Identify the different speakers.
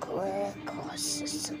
Speaker 1: Coisas